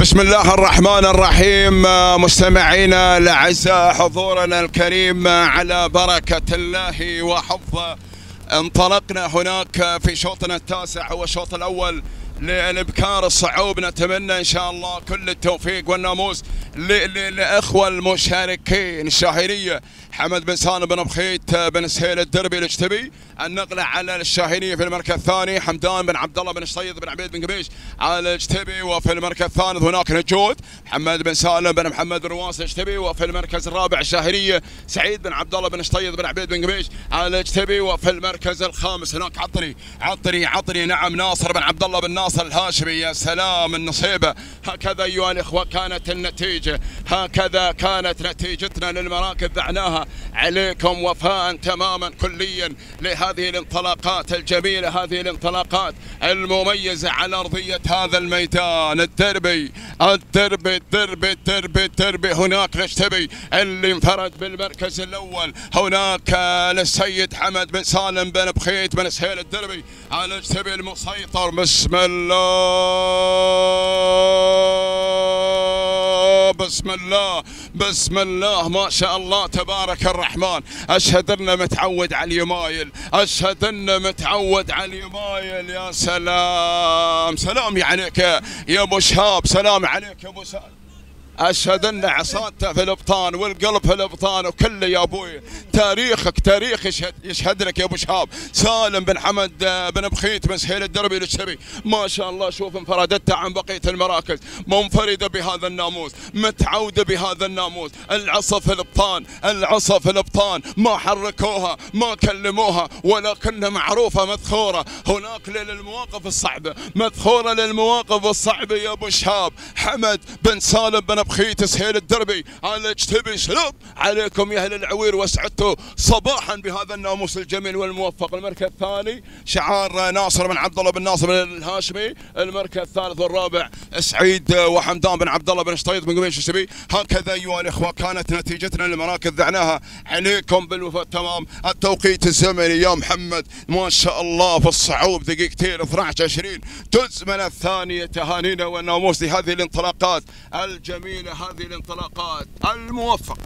بسم الله الرحمن الرحيم مستمعينا الاعزاء حضورنا الكريم على بركة الله وحفظه انطلقنا هناك في شوطنا التاسع هو الشوط الأول. للابكار الصعوب نتمنى إن شاء الله كل التوفيق والناموس للاخوه المشاركين الشاهينية حمد بن سالم بن بخيت بن سهيل الدربي الأجتبي النقله على الشاهينية في المركز الثاني حمدان بن عبد الله بن الشطيط بن عبيد بن قبيش على الأجتبي وفي المركز الثالث هناك نجود محمد بن سالم بن محمد بن رواس الأجتبي وفي المركز الرابع الشاهينية سعيد بن عبد الله بن الشطيط بن عبيد بن قبيش على الأجتبي وفي المركز الخامس هناك عطري عطري عطري نعم ناصر بن عبد الله بن ناصر الهاشمي يا سلام النصيبه هكذا أيها الإخوة كانت النتيجة هكذا كانت نتيجتنا للمراكز. ذعناها عليكم وفاء تماما كليا لهذه الانطلاقات الجميلة هذه الانطلاقات المميزة على أرضية هذا الميدان الدربي. الدربي الدربي الدربي الدربي هناك نشتبي اللي انفرد بالمركز الأول. هناك للسيد حمد بن سالم بن بخيت بن سهيل الدربي. على اجتبي المسيطر؟ بسم الله. بسم الله بسم الله. ما شاء الله تبارك الرحمن. أشهد انه متعود على اليمايل أشهد انه متعود على اليمايل يا سلام. سلام عليك يا أبو شهاب. سلام عليك يا أبو سعد. أشهد أن عصانته في الابطان والقلب في الابطان وكله يا أبوي تاريخك تاريخ يشهد, يشهد لك يا أبو شهاب. سالم بن حمد بن بخيت بن سهيل الدربي للشبي. ما شاء الله شوف انفردته عن بقية المراكز. منفردة بهذا الناموس متعودة بهذا الناموس. العصا في الابطان العصا في الابطان ما حركوها ما كلموها ولكنها معروفة مذخورة. هناك للمواقف الصعبة مذخورة للمواقف الصعبة يا أبو شهاب. حمد بن سالم بن بخيت سهيل الدربي. على اجتبي سلوب. عليكم يا أهل العوير واسعدتوا صباحا بهذا الناموس الجميل والموفق. المركز الثاني شعار ناصر بن عبد الله بن ناصر الهاشمي. المركز الثالث والرابع سعيد وحمدان بن عبد الله بن شطيط بن قبيش الشبي. هكذا أيها الإخوة كانت نتيجتنا للمراكز ذعناها عليكم بالوفاء تمام التوقيت الزمني يا محمد ما شاء الله في الصعوب دقيقتين 12 20 جزء من الثانية تهانينا والناموس لهذه الانطلاقات الجميلة. هذه الانطلاقات. الموفق.